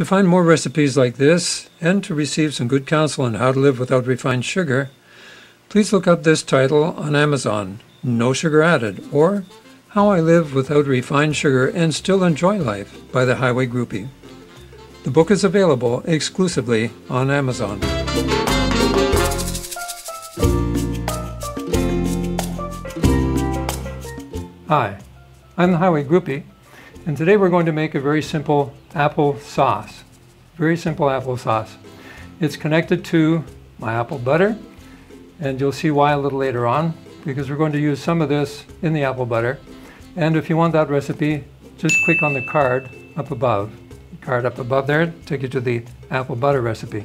To find more recipes like this and to receive some good counsel on how to live without refined sugar, please look up this title on Amazon, No Sugar Added, or How I Live Without Refined Sugar and Still Enjoy Life by the Highway Groupie. The book is available exclusively on Amazon. Hi, I'm the Highway Groupie, and today we're going to make a very simple apple sauce. Very simple apple sauce. It's connected to my apple butter, and you'll see why a little later on, because we're going to use some of this in the apple butter. And if you want that recipe, just click on the card up above. The card up above there, take you to the apple butter recipe.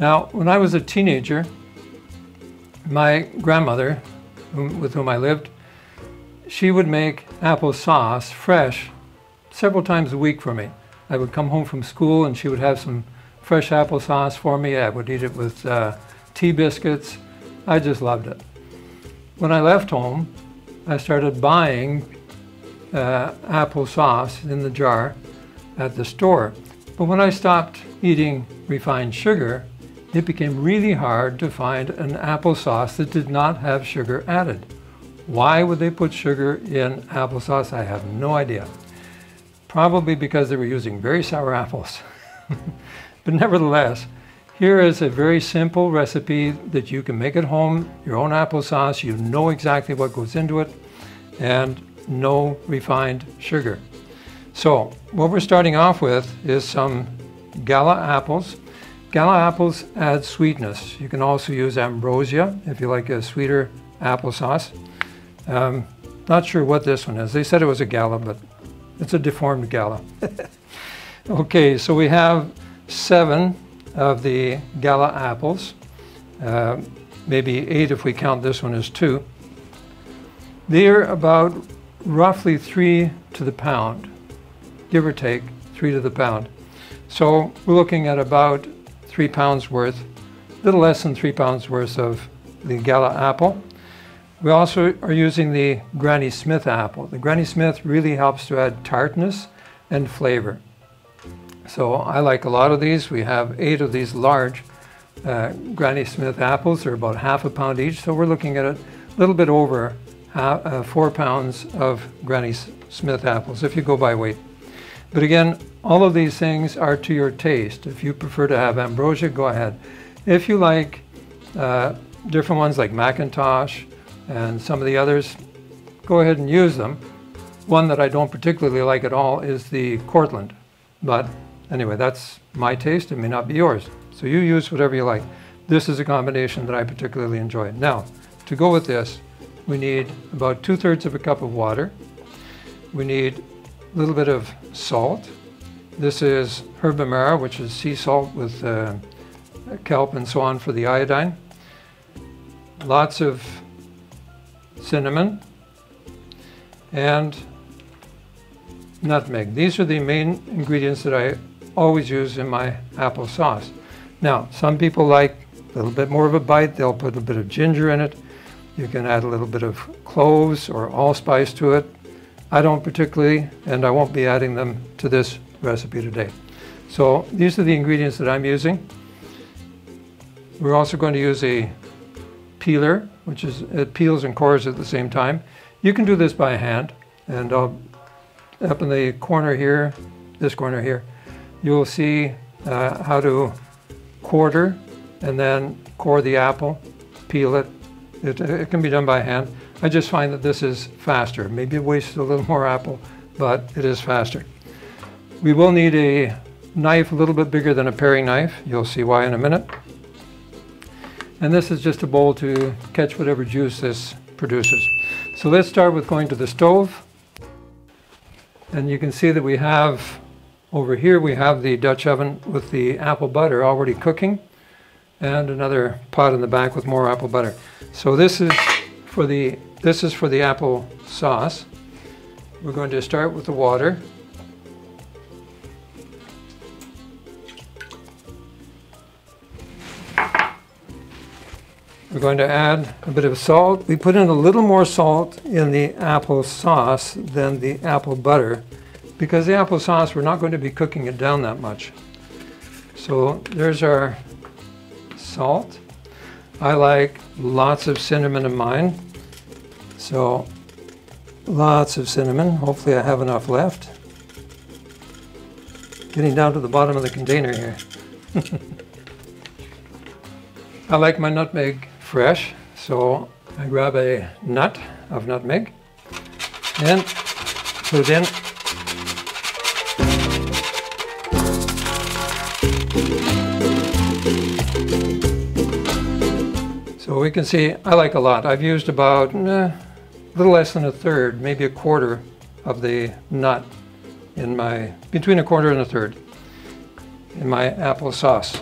Now, when I was a teenager, my grandmother, with whom I lived, she would make apple sauce fresh several times a week for me. I would come home from school and she would have some fresh apple sauce for me. I would eat it with uh, tea biscuits. I just loved it. When I left home, I started buying uh, apple sauce in the jar at the store. But when I stopped eating refined sugar, it became really hard to find an apple sauce that did not have sugar added. Why would they put sugar in applesauce? I have no idea. Probably because they were using very sour apples. but nevertheless, here is a very simple recipe that you can make at home, your own applesauce. You know exactly what goes into it and no refined sugar. So what we're starting off with is some Gala apples. Gala apples add sweetness. You can also use ambrosia if you like a sweeter applesauce. Um, not sure what this one is. They said it was a gala, but it's a deformed gala. okay, so we have seven of the gala apples, uh, maybe eight if we count this one as two. They're about roughly three to the pound, give or take three to the pound. So we're looking at about three pounds worth, a little less than three pounds worth of the gala apple. We also are using the Granny Smith apple. The Granny Smith really helps to add tartness and flavor. So I like a lot of these. We have eight of these large uh, Granny Smith apples. They're about half a pound each. So we're looking at a little bit over half, uh, four pounds of Granny Smith apples if you go by weight. But again, all of these things are to your taste. If you prefer to have ambrosia, go ahead. If you like uh, different ones like McIntosh, and some of the others, go ahead and use them. One that I don't particularly like at all is the Cortland. But anyway, that's my taste. It may not be yours. So you use whatever you like. This is a combination that I particularly enjoy. Now, to go with this, we need about two thirds of a cup of water. We need a little bit of salt. This is Herbamare, which is sea salt with uh, kelp and so on for the iodine. Lots of cinnamon, and nutmeg. These are the main ingredients that I always use in my apple sauce. Now, some people like a little bit more of a bite. They'll put a bit of ginger in it. You can add a little bit of cloves or allspice to it. I don't particularly, and I won't be adding them to this recipe today. So these are the ingredients that I'm using. We're also going to use a peeler, which is it peels and cores at the same time. You can do this by hand, and I'll, up in the corner here, this corner here, you'll see uh, how to quarter and then core the apple, peel it. it. It can be done by hand. I just find that this is faster. Maybe it wastes a little more apple, but it is faster. We will need a knife a little bit bigger than a paring knife. You'll see why in a minute. And this is just a bowl to catch whatever juice this produces. So let's start with going to the stove. And you can see that we have, over here we have the Dutch oven with the apple butter already cooking and another pot in the back with more apple butter. So this is for the, this is for the apple sauce. We're going to start with the water. We're going to add a bit of salt. We put in a little more salt in the apple sauce than the apple butter because the apple sauce, we're not going to be cooking it down that much. So there's our salt. I like lots of cinnamon in mine. So lots of cinnamon. Hopefully I have enough left. Getting down to the bottom of the container here. I like my nutmeg fresh, so I grab a nut of nutmeg and put it in. So we can see I like a lot. I've used about eh, a little less than a third, maybe a quarter of the nut in my, between a quarter and a third in my apple sauce.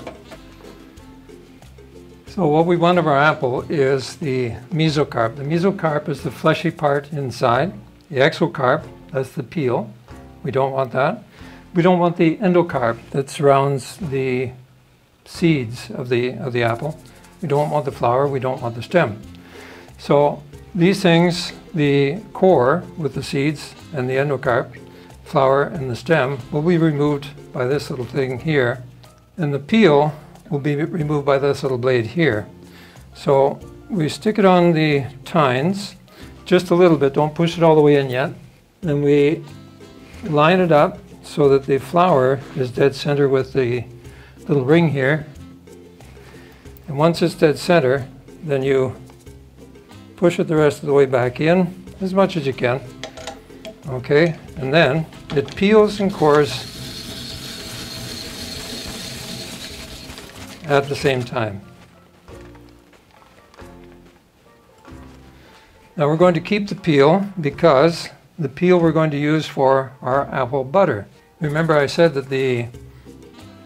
So what we want of our apple is the mesocarp. The mesocarp is the fleshy part inside. The exocarp, that's the peel. We don't want that. We don't want the endocarp that surrounds the seeds of the, of the apple. We don't want the flower, we don't want the stem. So these things, the core with the seeds and the endocarp, flower and the stem will be removed by this little thing here. And the peel will be removed by this little blade here. So we stick it on the tines just a little bit, don't push it all the way in yet. Then we line it up so that the flower is dead center with the little ring here. And once it's dead center, then you push it the rest of the way back in as much as you can. Okay, and then it peels and cores at the same time. Now we're going to keep the peel because the peel we're going to use for our apple butter. Remember I said that the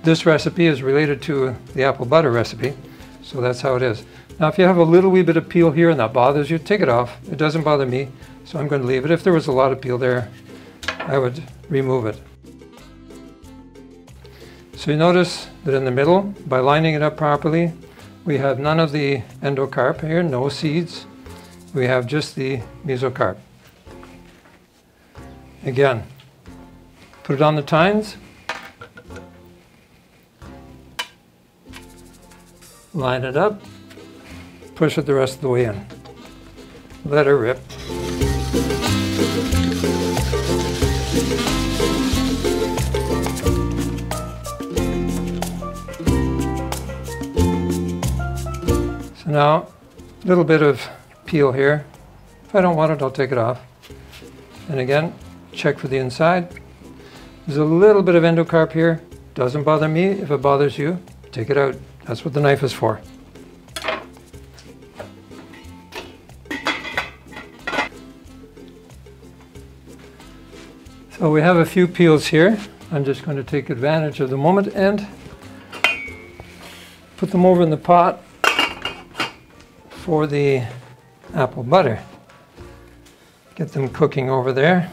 this recipe is related to the apple butter recipe, so that's how it is. Now if you have a little wee bit of peel here and that bothers you, take it off. It doesn't bother me, so I'm going to leave it. If there was a lot of peel there, I would remove it. So you notice that in the middle, by lining it up properly, we have none of the endocarp here, no seeds. We have just the mesocarp. Again, put it on the tines. Line it up, push it the rest of the way in. Let her rip. Now, a little bit of peel here. If I don't want it, I'll take it off. And again, check for the inside. There's a little bit of endocarp here. Doesn't bother me. If it bothers you, take it out. That's what the knife is for. So we have a few peels here. I'm just going to take advantage of the moment and put them over in the pot for the apple butter. Get them cooking over there.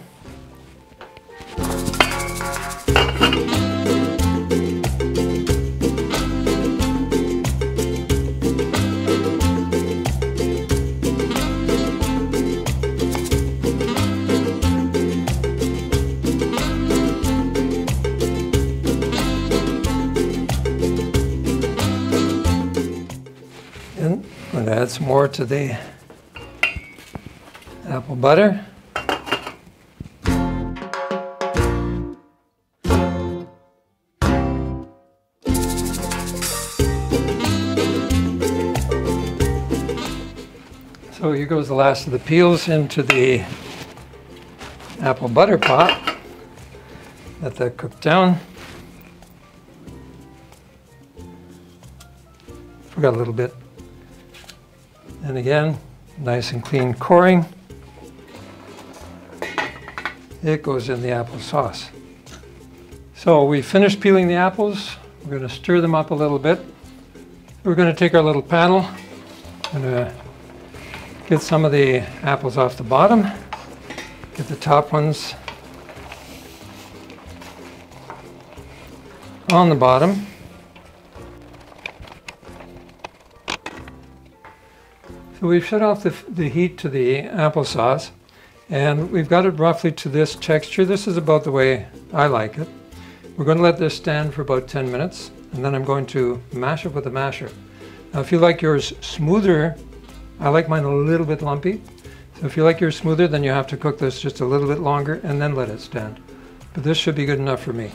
Add some more to the apple butter. So here goes the last of the peels into the apple butter pot. Let that cook down. Forgot a little bit and again, nice and clean coring. It goes in the apple sauce. So we finished peeling the apples. We're going to stir them up a little bit. We're going to take our little paddle. I'm get some of the apples off the bottom. Get the top ones on the bottom. So we've shut off the, the heat to the applesauce And we've got it roughly to this texture. This is about the way I like it. We're going to let this stand for about 10 minutes and then I'm going to mash it with a masher. Now if you like yours smoother, I like mine a little bit lumpy. So if you like yours smoother, then you have to cook this just a little bit longer and then let it stand. But this should be good enough for me.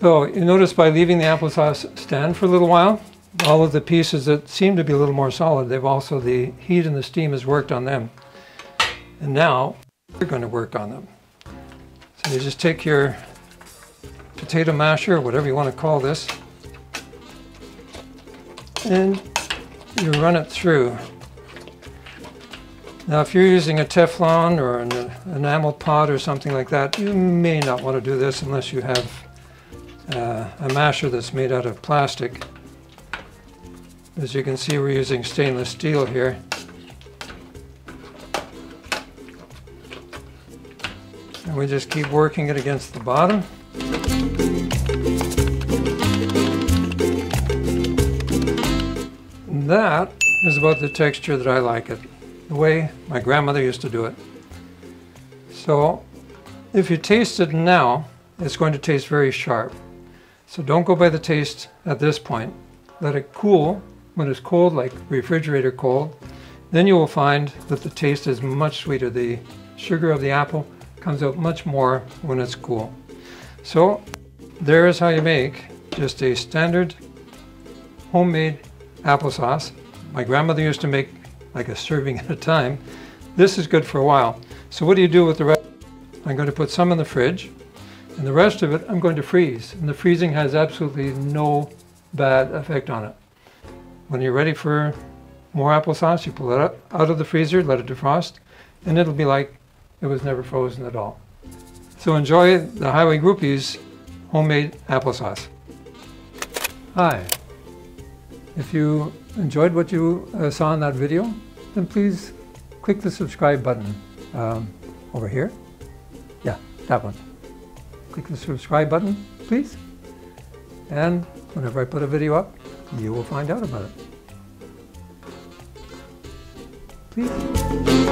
So you notice by leaving the applesauce stand for a little while, all of the pieces that seem to be a little more solid, they've also, the heat and the steam has worked on them. And now we're going to work on them. So you just take your potato masher, or whatever you want to call this, and you run it through. Now if you're using a Teflon or an enamel pot or something like that, you may not want to do this unless you have uh, a masher that's made out of plastic. As you can see we're using stainless steel here. And we just keep working it against the bottom. that is about the texture that I like it, the way my grandmother used to do it. So if you taste it now, it's going to taste very sharp. So don't go by the taste at this point. Let it cool when it's cold, like refrigerator cold. Then you will find that the taste is much sweeter. The sugar of the apple comes out much more when it's cool. So there is how you make just a standard homemade applesauce. My grandmother used to make like a serving at a time. This is good for a while. So what do you do with the rest? I'm going to put some in the fridge and the rest of it I'm going to freeze. And the freezing has absolutely no bad effect on it. When you're ready for more applesauce, you pull it out of the freezer, let it defrost, and it'll be like it was never frozen at all. So enjoy the Highway Groupies homemade applesauce. Hi. If you enjoyed what you uh, saw in that video, then please click the subscribe button um, over here. Yeah, that one. Click the subscribe button, please. And whenever I put a video up, you will find out about it. Please.